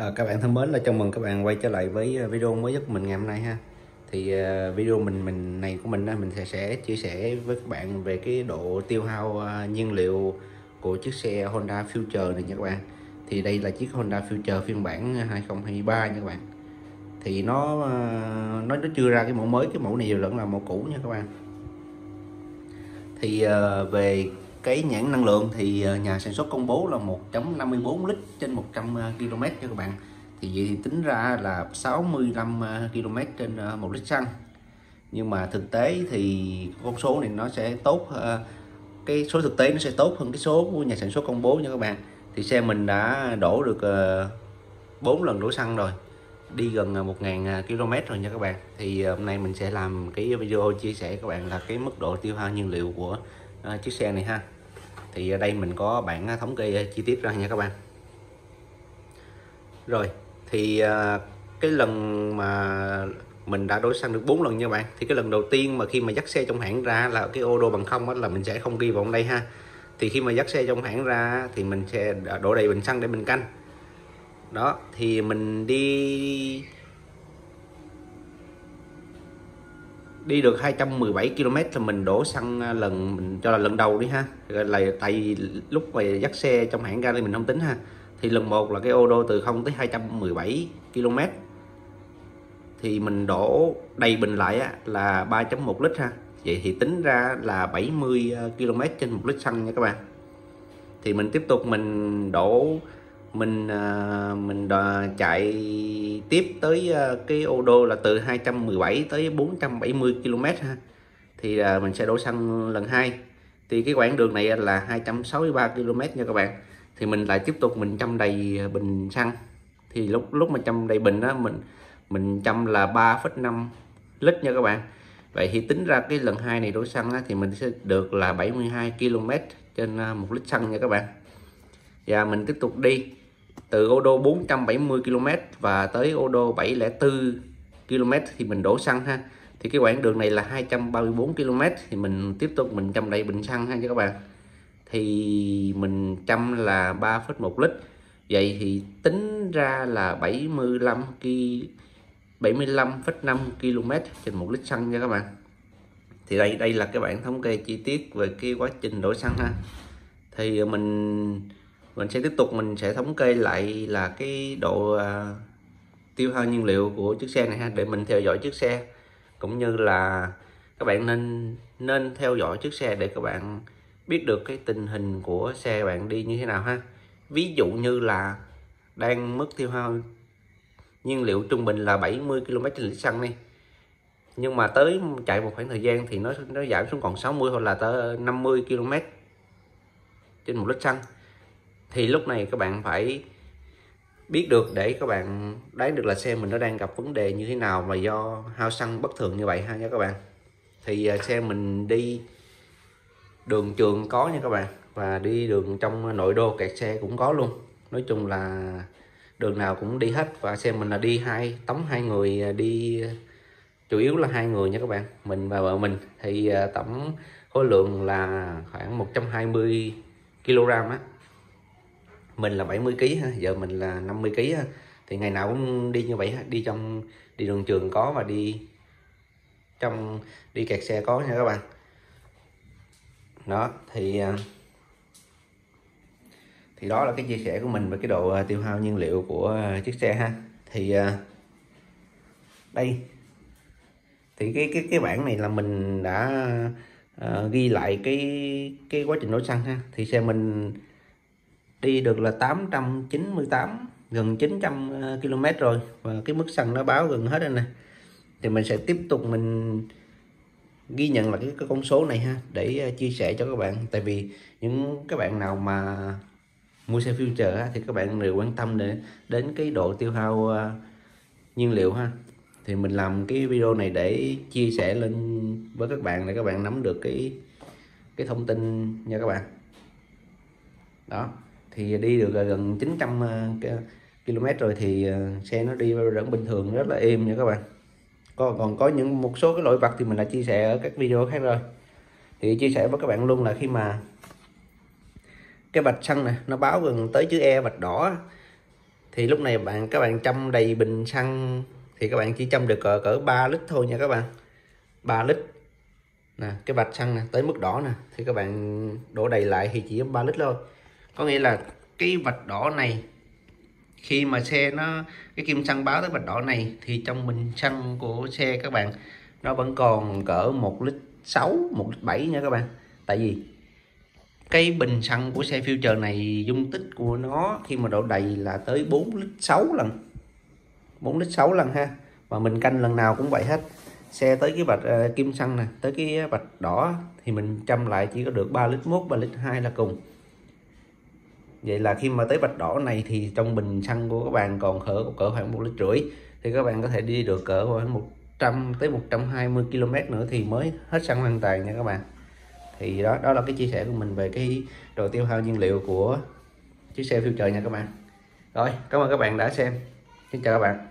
À, các bạn thân mến là chào mừng các bạn quay trở lại với ờ, video mới nhất của mình ngày hôm nay ha. Thì uh, video mình mình này của mình á, mình sẽ, sẽ chia sẻ với các bạn về cái độ tiêu hao uh, nhiên liệu của chiếc xe Honda Future này nha các bạn. Thì đây là chiếc Honda Future phiên bản 2023 nha các bạn. Thì nó uh, nó nó chưa ra cái mẫu mới cái mẫu này vẫn là mẫu cũ nha các bạn. Thì uh, về cái nhãn năng lượng thì ờ, nhà sản xuất công bố là 1.54 lít trên 100 km cho các bạn. Thì vậy thì tính ra là 65 ờ, km trên ờ, 1 lít xăng. Nhưng mà thực tế thì con số này nó sẽ tốt cái số thực tế nó sẽ tốt hơn cái số của nhà sản xuất công bố nha các bạn. Thì xe mình đã đổ được 4 lần đổ xăng rồi, đi gần 1.000 km rồi nha các bạn. Thì hôm nay mình sẽ làm cái video chia sẻ các bạn là cái mức độ tiêu hao nhiên liệu của À, chiếc xe này ha. Thì ở đây mình có bản à, thống kê chi tiết ra nha các bạn. Rồi, thì cái lần mà mình đã đổi xăng được 4 lần nha bạn. Thì cái lần đầu tiên mà khi mà dắt xe trong hãng ra là cái ô đô bằng không đó là mình sẽ không ghi vào đây ha. Thì khi mà dắt xe trong hãng ra thì mình sẽ đổ đầy bình xăng để mình canh. Đó, thì mình đi đi được 217 km là mình đổ xăng à, lần mình cho là lần đầu đi ha. Là tại vì lúc mà dắt xe trong hãng ra thì mình không tính ha. Thì lần một là cái ô đô từ 0 tới 217 km. Thì mình đổ đầy bình lại á, là 3.1 lít ha. Vậy thì tính ra là 70 à, km trên một lít xăng nha các bạn. Thì mình tiếp tục mình đổ mình à, mình chạy tiếp tới à, cái ô đô là từ 217 tới 470 km ha. Thì à, mình sẽ đổ xăng lần hai. Thì cái quãng đường này là 263 km nha các bạn. Thì mình lại tiếp tục mình châm đầy bình xăng. Thì lúc lúc mà châm đầy bình đó mình mình châm là 3,5 lít nha các bạn. Vậy thì tính ra cái lần hai này đổ xăng á, thì mình sẽ được là 72 km trên à, một lít xăng nha các bạn. Và mình tiếp tục đi từ ô đô 470 km và tới ô đô 704 km thì mình đổ xăng ha. Thì cái quãng đường này là 234 km thì mình tiếp tục mình châm đầy bình xăng ha cho các bạn. Thì mình châm là 3,1 lít. Vậy thì tính ra là 75 ki 75,5 km trên một lít xăng nha các bạn. Thì đây đây là cái bảng thống kê chi tiết về cái quá trình đổ xăng ha. Thì mình mình sẽ tiếp tục mình sẽ thống kê lại là cái độ uh, tiêu hao nhiên liệu của chiếc xe này ha để mình theo dõi chiếc xe. Cũng như là các bạn nên nên theo dõi chiếc xe để các bạn biết được cái tình hình của xe bạn đi như thế nào ha. Ví dụ như là đang mức tiêu hao nhiên liệu trung bình là 70 km trên lít xăng đi. Nhưng mà tới chạy một khoảng thời gian thì nó nó giảm xuống còn 60 hoặc là tới 50 km trên một lít xăng thì lúc này các bạn phải biết được để các bạn đoán được là xe mình nó đang gặp vấn đề như thế nào mà do hao xăng bất thường như vậy ha nha các bạn. Thì à, xe mình đi đường trường có nha các bạn, và đi đường trong nội đô kẹt xe cũng có luôn. Nói chung là đường nào cũng đi hết, và xe mình là đi hai, tống hai người à, đi à, chủ yếu là hai người nha các bạn, mình và vợ mình. Thì tổng khối lượng là khoảng 120 kg á mình là 70 kg ha giờ mình là 50 kg ha. Thì ngày nào cũng đi như vậy đi trong đi đường trường có và đi trong đi kẹt xe có nha các bạn. Đó thì à, thì đó là cái chia sẻ của mình về cái độ à, tiêu hao nhiên liệu của à, chiếc xe ha. Thì đây thì cái cái cái bảng này là mình đã uh, ghi lại cái cái quá trình đổ xăng ha. Thì xe mình đi được là 898 gần 900 ờ, km rồi. Và cái mức xăng nó báo gần hết rồi nè thì mình sẽ tiếp tục mình ghi nhận là cái, cái con số này ha để ờ, chia sẻ cho các bạn. Tại vì những các bạn nào mà mua xe future thì các bạn đều quan tâm để đến cái độ tiêu hao uh, nhiên liệu ha. Thì mình làm cái video này để chia sẻ lên với các bạn để các bạn nắm được cái cái thông tin nha các bạn. Đó thì đi được gần 900 ờ, km rồi thì ờ, xe nó đi vẫn bình thường, rất là êm nha các bạn. Còn còn có những, một số cái lỗi vặt thì mình đã chia sẻ ở các video khác rồi. Thì chia sẻ với các bạn luôn là khi mà cái vạch xăng này nó báo gần tới chữ E vạch đỏ thì lúc này bạn, các bạn châm đầy bình xăng thì các bạn chỉ châm được cỡ cỡ 3 lít thôi nha các bạn. 3 lít. Nè, cái vạch xăng này tới mức đỏ nè, thì các bạn đổ đầy lại thì chỉ 3 lít thôi có nghĩa là cái vạch đỏ này khi mà xe nó cái kim xăng báo tới vạch đỏ này thì trong bình xăng của xe các bạn nó vẫn còn cỡ một lít 6 một lít 7 nha các bạn. Tại vì cái bình xăng của xe future này dung tích của nó khi mà độ đầy là tới 4 lít 6 lần. 4 lít 6 lần ha. Và mình canh lần nào cũng vậy hết. Xe tới cái vạch uh, kim xăng nè tới cái vạch đỏ thì mình chăm lại chỉ có được 3 lít 1 3 lít 2 là cùng vậy là khi mà tới vạch đỏ này thì trong bình xăng của các bạn còn cỡ cỡ khoảng một lít rưỡi. Thì các bạn có thể đi được cỡ khoảng 100 tới 120 km nữa thì mới hết xăng hoàn toàn nha các bạn. Thì đó đó là cái chia sẻ của mình về cái đồ tiêu hao nhiên liệu của chiếc xe Future nha các bạn. Rồi, cảm ơn các bạn đã xem. Xin chào các bạn.